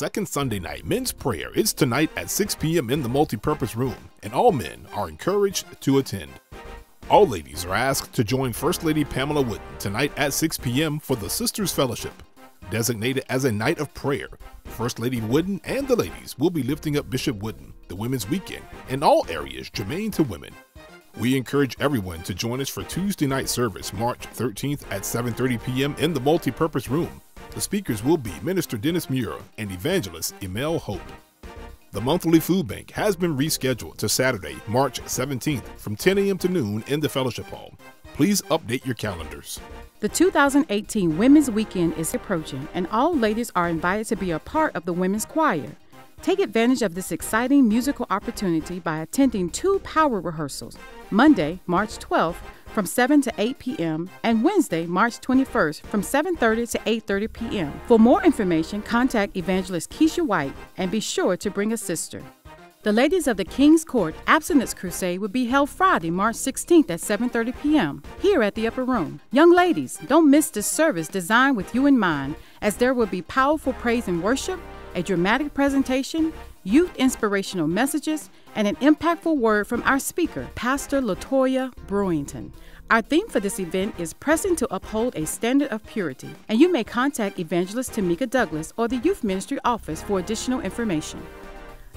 second Sunday night men's prayer is tonight at 6 p.m. in the multipurpose room, and all men are encouraged to attend. All ladies are asked to join First Lady Pamela Wooden tonight at 6 p.m. for the Sisters Fellowship. Designated as a night of prayer, First Lady Wooden and the ladies will be lifting up Bishop Wooden, the Women's Weekend, and all areas germane to women. We encourage everyone to join us for Tuesday night service, March 13th at 7:30 p.m. in the multipurpose room. The speakers will be Minister Dennis Muir and evangelist Emil Hope. The monthly food bank has been rescheduled to Saturday, March 17th from 10 a.m. to noon in the fellowship hall. Please update your calendars. The 2018 Women's Weekend is approaching, and all ladies are invited to be a part of the women's choir. Take advantage of this exciting musical opportunity by attending two power rehearsals Monday, March 12th from 7 to 8 p.m. and Wednesday, March 21st from 7:30 to 8:30 p.m. For more information, contact evangelist Keisha White and be sure to bring a sister. The Ladies of the King's Court Abstinence Crusade will be held Friday, March 16th at 7:30 p.m. here at the Upper Room. Young ladies, don't miss this service designed with you in mind as there will be powerful praise and worship a dramatic presentation, youth inspirational messages, and an impactful word from our speaker, Pastor Latoya Brewington. Our theme for this event is Pressing to Uphold a Standard of Purity, and you may contact Evangelist Tamika Douglas or the Youth Ministry Office for additional information.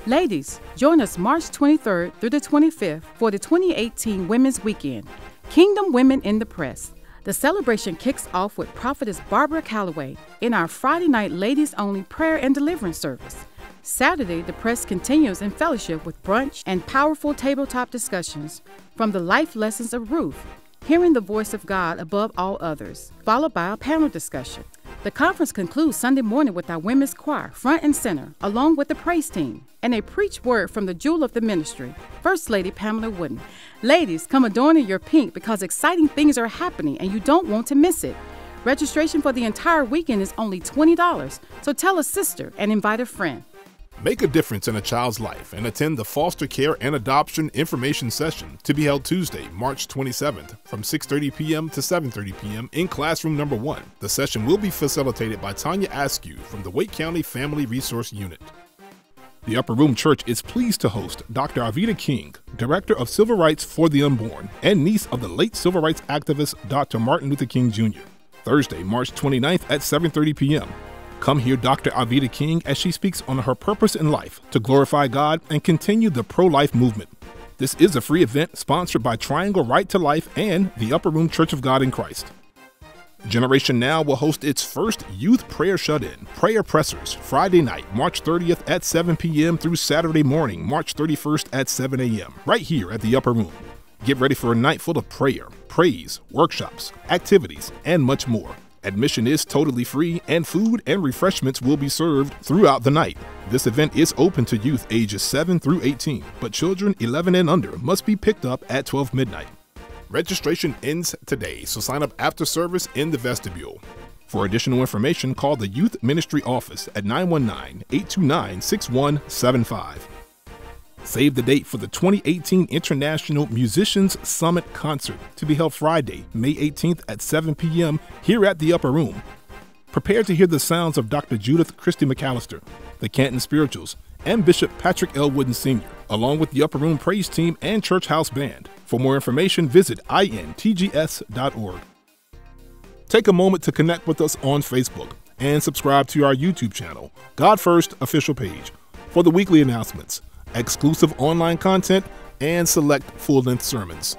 Ladies, join us March 23rd through the 25th for the 2018 Women's Weekend Kingdom Women in the Press. The celebration kicks off with Prophetess Barbara Calloway in our Friday night ladies only prayer and deliverance service. Saturday, the press continues in fellowship with brunch and powerful tabletop discussions from the life lessons of Ruth, hearing the voice of God above all others, followed by a panel discussion. The conference concludes Sunday morning with our women's choir front and center, along with the praise team, and a preach word from the jewel of the ministry, First Lady Pamela Wooden. Ladies, come adorn in your pink because exciting things are happening and you don't want to miss it. Registration for the entire weekend is only $20, so tell a sister and invite a friend. Make a difference in a child's life and attend the foster care and adoption information session to be held Tuesday, March 27th from 6:30 p.m. to 7:30 p.m. in classroom number 1. The session will be facilitated by Tanya Askew from the Wake County Family Resource Unit. The Upper Room Church is pleased to host Dr. Alveda King, Director of Civil Rights for the Unborn and niece of the late civil rights activist Dr. Martin Luther King Jr. Thursday, March 29th at 7:30 p.m. Come hear Dr. Alveda King as she speaks on her purpose in life to glorify God and continue the pro life movement. This is a free event sponsored by Triangle Right to Life and the Upper Room Church of God in Christ. Generation Now will host its first youth prayer shut in, Prayer Pressers, Friday night, March 30th at 7 p.m. through Saturday morning, March 31st at 7 a.m., right here at the Upper Room. Get ready for a night full of prayer, praise, workshops, activities, and much more. Admission is totally free, and food and refreshments will be served throughout the night. This event is open to youth ages 7 through 18, but children 11 and under must be picked up at 12 midnight. Registration ends today, so sign up after service in the vestibule. For additional information, call the Youth Ministry Office at 919 829 6175. Save the date for the 2018 International Musicians Summit Concert to be held Friday, May 18th at 7 p.m. here at the Upper Room. Prepare to hear the sounds of Dr. Judith Christie McAllister, the Canton Spirituals, and Bishop Patrick L. Wooden Sr., along with the Upper Room Praise Team and Church House Band. For more information, visit intgs.org. Take a moment to connect with us on Facebook and subscribe to our YouTube channel, God First Official Page, for the weekly announcements exclusive online content, and select full length sermons.